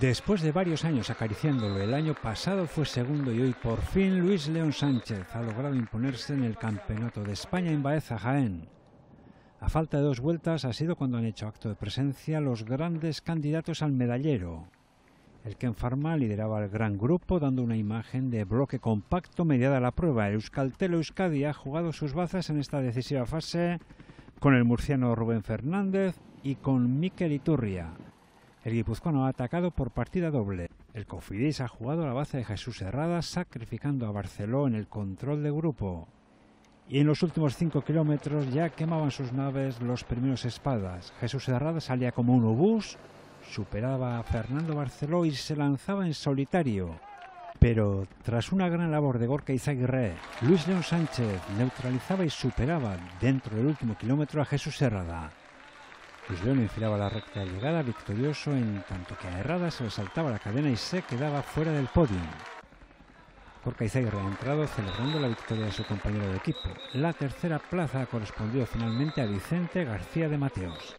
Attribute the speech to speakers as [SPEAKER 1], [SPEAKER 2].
[SPEAKER 1] Después de varios años acariciándolo, el año pasado fue segundo y hoy por fin Luis León Sánchez ha logrado imponerse en el Campeonato de España en Baeza Jaén. A falta de dos vueltas ha sido cuando han hecho acto de presencia los grandes candidatos al medallero. El Ken Pharma lideraba el gran grupo dando una imagen de bloque compacto mediada la prueba. El Euskaltel Euskadi ha jugado sus bazas en esta decisiva fase con el murciano Rubén Fernández y con Miquel Iturria. El guipuzcoano ha atacado por partida doble. El Cofidis ha jugado a la base de Jesús Herrada, sacrificando a Barceló en el control de grupo. Y en los últimos cinco kilómetros ya quemaban sus naves los primeros espadas. Jesús Herrada salía como un obús, superaba a Fernando Barceló y se lanzaba en solitario. Pero tras una gran labor de Gorka Izaguirre, Luis León Sánchez neutralizaba y superaba dentro del último kilómetro a Jesús Herrada. Luis León enfilaba la recta de llegada victorioso en tanto que a Herrada se le saltaba la cadena y se quedaba fuera del podio. Gorka Izaguirre ha entrado celebrando la victoria de su compañero de equipo. La tercera plaza ha correspondido finalmente a Vicente García de Mateos.